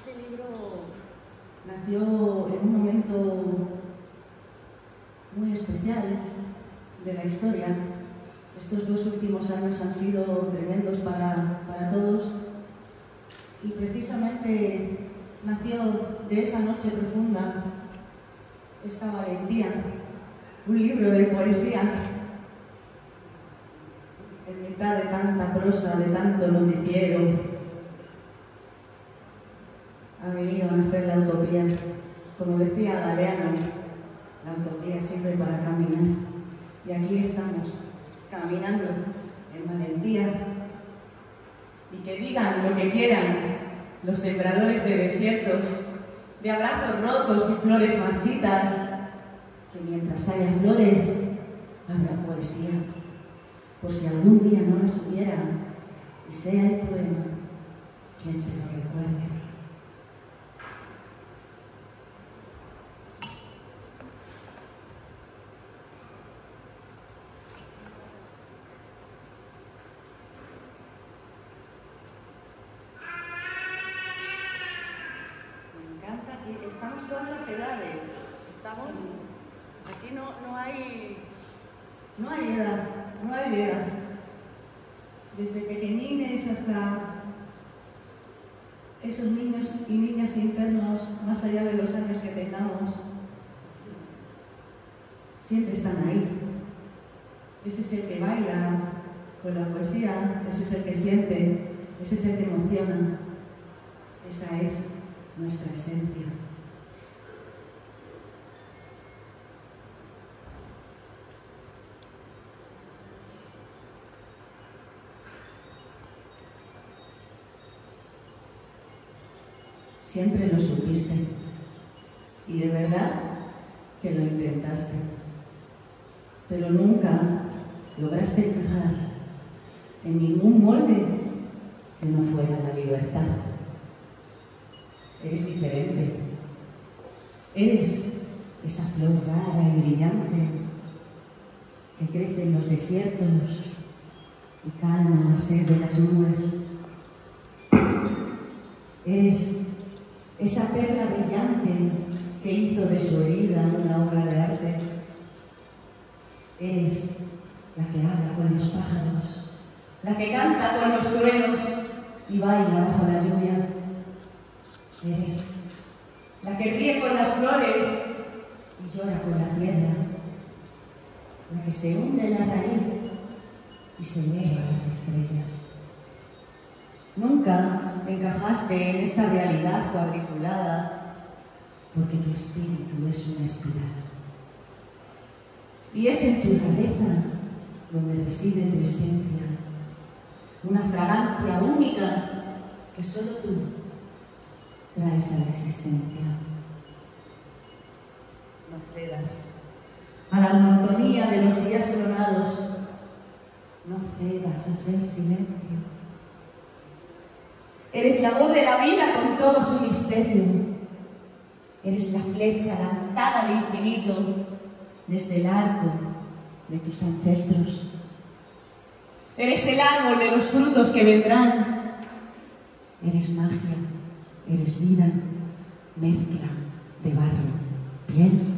Este libro nació en un momento muy especial de la historia. Estos dos últimos años han sido tremendos para, para todos y precisamente nació de esa noche profunda esta valentía, un libro de poesía en mitad de tanta prosa, de tanto noticiero, ha venido a nacer la Como decía Galeano, la utopía siempre para caminar. Y aquí estamos, caminando en valentía. Y que digan lo que quieran los sembradores de desiertos, de abrazos rotos y flores marchitas, que mientras haya flores, habrá poesía. Por si algún día no las hubiera, y sea el poema quien se lo recuerde. estamos todas las edades. Aquí no, no hay. No hay edad, no hay edad. Desde pequeñines hasta esos niños y niñas internos, más allá de los años que tengamos, siempre están ahí. Ese es el que baila con la poesía, ese es el que siente, ese es el que emociona. Esa es nuestra esencia. Siempre lo supiste. Y de verdad que lo intentaste. Pero nunca lograste encajar en ningún molde que no fuera la libertad. Eres diferente. Eres esa flor rara y brillante que crece en los desiertos y calma la sed de las nubes. Eres esa perla brillante que hizo de su herida una obra de arte. Eres la que habla con los pájaros, la que canta con los truenos y baila bajo la lluvia. Eres la que ríe con las flores y llora con la tierra, la que se hunde en la raíz y se eleva a las estrellas. Nunca encajaste en esta realidad cuadriculada porque tu espíritu es una espiral. Y es en tu rareza donde reside tu esencia, una fragancia única que solo tú traes a la existencia. No cedas a la monotonía de los días coronados, no cedas a ser silencio Eres la voz de la vida con todo su misterio. Eres la flecha lanzada al infinito desde el arco de tus ancestros. Eres el árbol de los frutos que vendrán. Eres magia, eres vida, mezcla de barro, piel